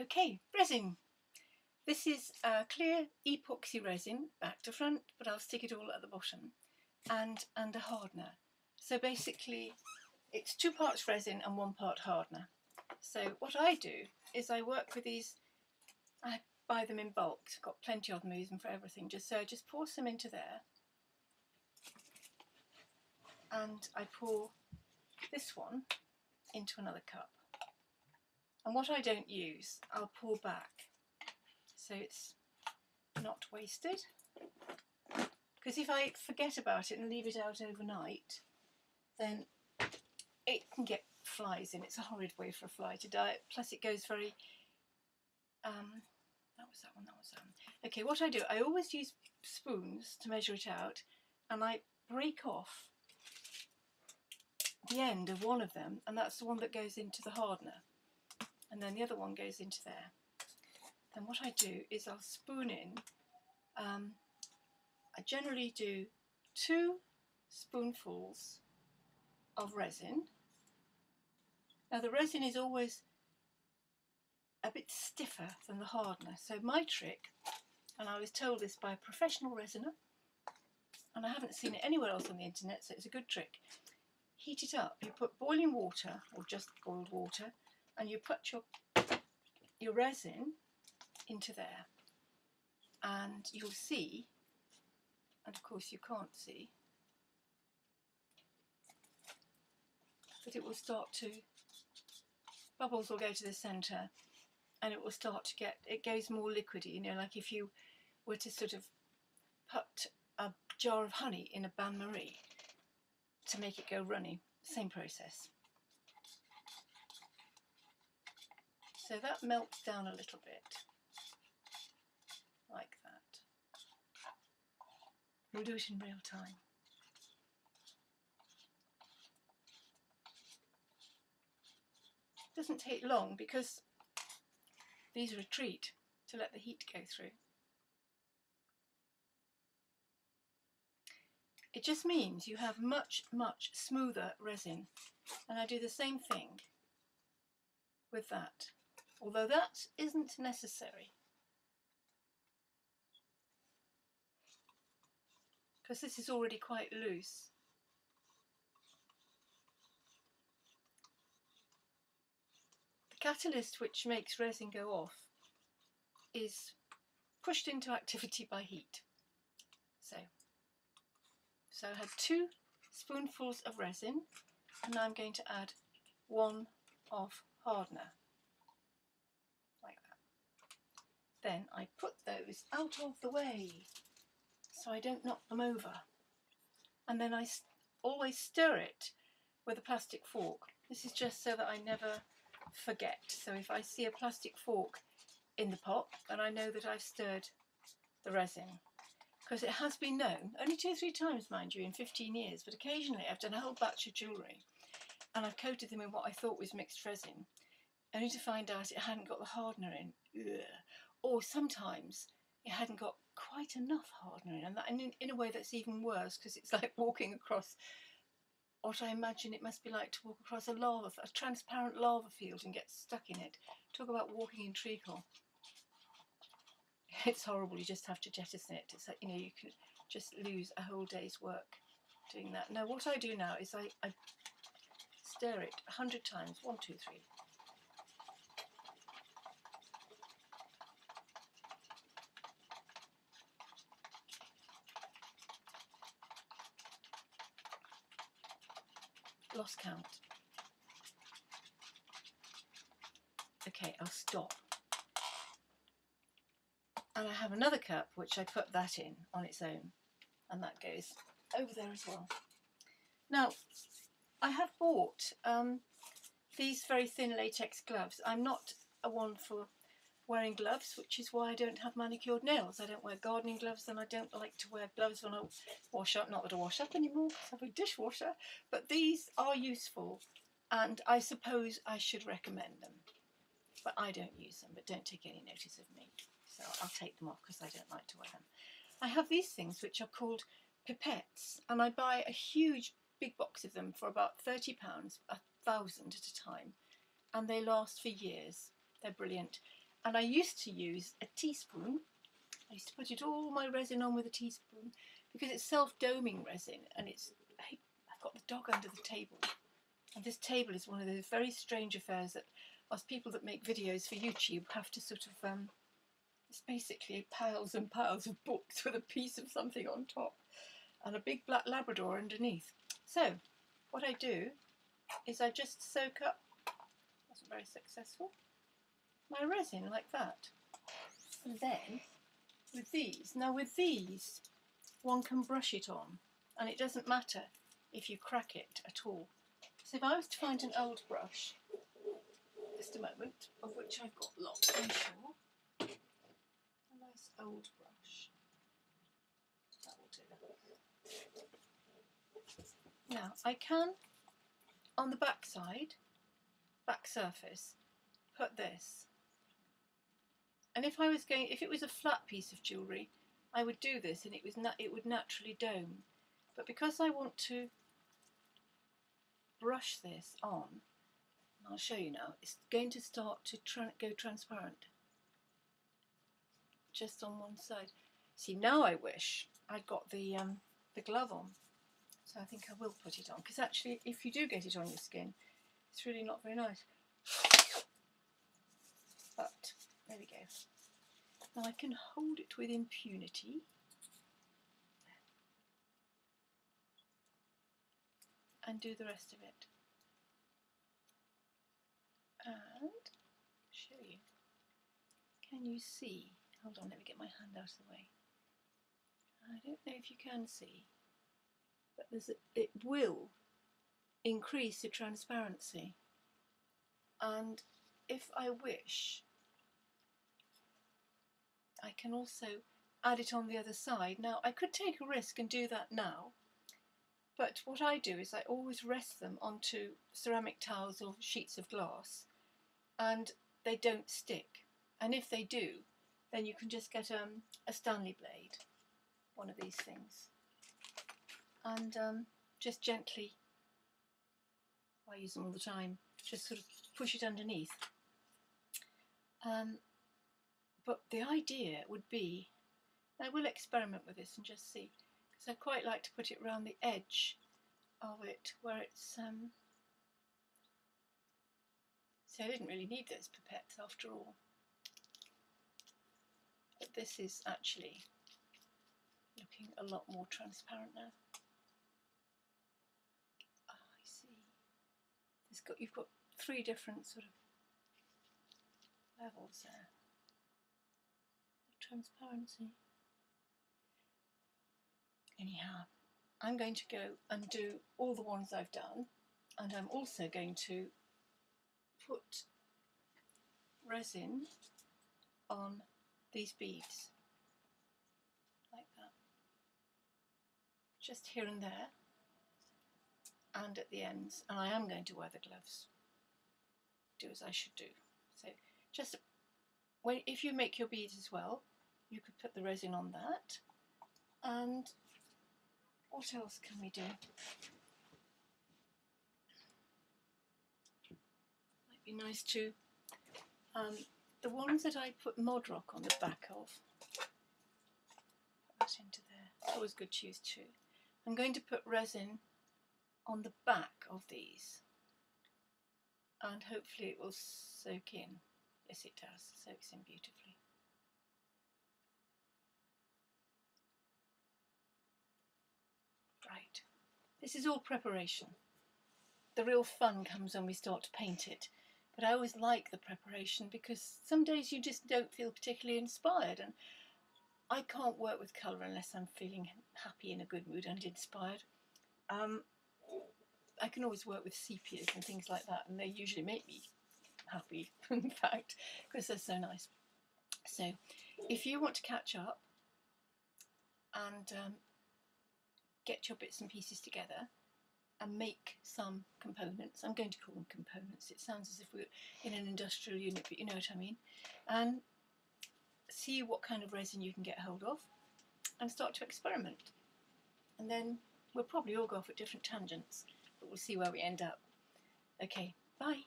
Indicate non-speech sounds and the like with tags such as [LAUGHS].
Okay, resin. This is a clear epoxy resin, back to front, but I'll stick it all at the bottom, and, and a hardener. So basically, it's two parts resin and one part hardener. So what I do is I work with these, I buy them in bulk, I've got plenty of them, them for everything, just so I just pour some into there, and I pour this one into another cup. And what I don't use, I'll pour back so it's not wasted. Because if I forget about it and leave it out overnight, then it can get flies in. It's a horrid way for a fly to die. Plus it goes very... Um, that was that one, that was that one. Okay, what I do, I always use spoons to measure it out and I break off the end of one of them and that's the one that goes into the hardener and then the other one goes into there. Then what I do is I'll spoon in, um, I generally do two spoonfuls of resin. Now the resin is always a bit stiffer than the hardener so my trick, and I was told this by a professional resiner and I haven't seen it anywhere else on the internet so it's a good trick, heat it up. You put boiling water or just boiled water and you put your your resin into there and you'll see and of course you can't see but it will start to bubbles will go to the center and it will start to get it goes more liquidy you know like if you were to sort of put a jar of honey in a bain marie to make it go runny. Same process. So that melts down a little bit, like that. We'll do it in real time. Doesn't take long because these are a treat to let the heat go through. It just means you have much, much smoother resin. And I do the same thing with that, although that isn't necessary. Because this is already quite loose. The catalyst which makes resin go off is pushed into activity by heat. So so I had two spoonfuls of resin and I'm going to add one of hardener, like that. Then I put those out of the way so I don't knock them over. And then I always stir it with a plastic fork. This is just so that I never forget. So if I see a plastic fork in the pot, then I know that I've stirred the resin because it has been known, only two or three times mind you in 15 years, but occasionally I've done a whole batch of jewellery and I've coated them in what I thought was mixed resin, only to find out it hadn't got the hardener in. Ugh. Or sometimes it hadn't got quite enough hardener in, and, that, and in, in a way that's even worse because it's [LAUGHS] like walking across what I imagine it must be like to walk across a lava, a transparent lava field and get stuck in it. Talk about walking in treacle [LAUGHS] it's horrible. You just have to jettison it. It's like, you know, you can just lose a whole day's work doing that. Now, what I do now is I, I stir it a hundred times. One, two, three. Lost count. Okay, I'll stop and I have another cup which I put that in on its own and that goes over there as well. Now I have bought um, these very thin latex gloves. I'm not a one for wearing gloves which is why I don't have manicured nails. I don't wear gardening gloves and I don't like to wear gloves when I wash up. Not that I wash up anymore because I have a dishwasher but these are useful and I suppose I should recommend them. But I don't use them but don't take any notice of me so I'll take them off because I don't like to wear them. I have these things which are called pipettes and I buy a huge big box of them for about £30, a thousand at a time and they last for years. They're brilliant and I used to use a teaspoon. I used to put it all my resin on with a teaspoon because it's self-doming resin and it's I've got the dog under the table and this table is one of those very strange affairs that us people that make videos for YouTube have to sort of um, it's basically piles and piles of books with a piece of something on top and a big black Labrador underneath. So what I do is I just soak up, wasn't very successful, my resin like that. And then with these, now with these one can brush it on and it doesn't matter if you crack it at all. So if I was to find an old brush, just a moment, of which I've got lots I'm sure, a nice old brush, that will do. Now I can, on the back side, back surface, put this and if I was going, if it was a flat piece of jewellery, I would do this and it was it would naturally dome. But because I want to brush this on, I'll show you now, it's going to start to tra go transparent. Just on one side. See, now I wish I'd got the, um, the glove on. So I think I will put it on. Because actually, if you do get it on your skin, it's really not very nice. But there we go. Now I can hold it with impunity. And do the rest of it. And show you. Can you see? Hold on, let me get my hand out of the way. I don't know if you can see, but there's a, it will increase the transparency. And if I wish, I can also add it on the other side. Now I could take a risk and do that now, but what I do is I always rest them onto ceramic tiles or sheets of glass and they don't stick. And if they do, then you can just get um, a Stanley blade, one of these things, and um, just gently, I use them all the time, just sort of push it underneath. Um, but the idea would be, I will experiment with this and just see, because I quite like to put it around the edge of it where it's, um, see I didn't really need those pipettes after all. But this is actually looking a lot more transparent now. Oh, I see. It's got, you've got three different sort of levels there transparency. Anyhow, I'm going to go and do all the ones I've done and I'm also going to put resin on these beads like that just here and there and at the ends and I am going to wear the gloves do as I should do so just when if you make your beads as well you could put the resin on that. And what else can we do? Might be nice to, um, the ones that I put Modroc on the back of, put that into there, it's always good to use too. I'm going to put resin on the back of these and hopefully it will soak in. Yes it does, soaks in beautifully. This is all preparation. The real fun comes when we start to paint it. But I always like the preparation because some days you just don't feel particularly inspired and I can't work with colour unless I'm feeling happy in a good mood and inspired. Um, I can always work with sepias and things like that and they usually make me happy [LAUGHS] in fact because they're so nice. So if you want to catch up and um, get your bits and pieces together and make some components. I'm going to call them components. It sounds as if we're in an industrial unit, but you know what I mean. And see what kind of resin you can get hold of and start to experiment. And then we'll probably all go off at different tangents, but we'll see where we end up. Okay, bye.